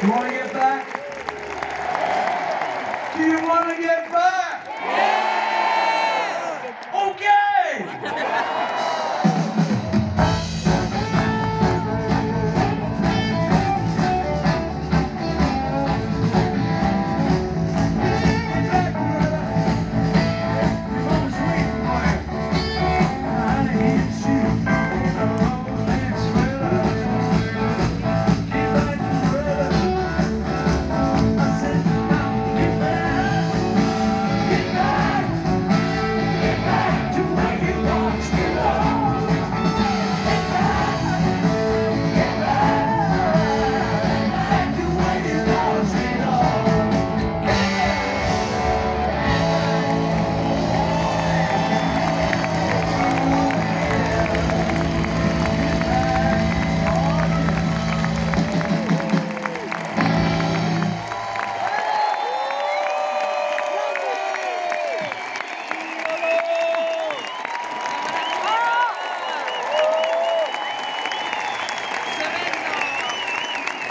You want to get back? Do you want to get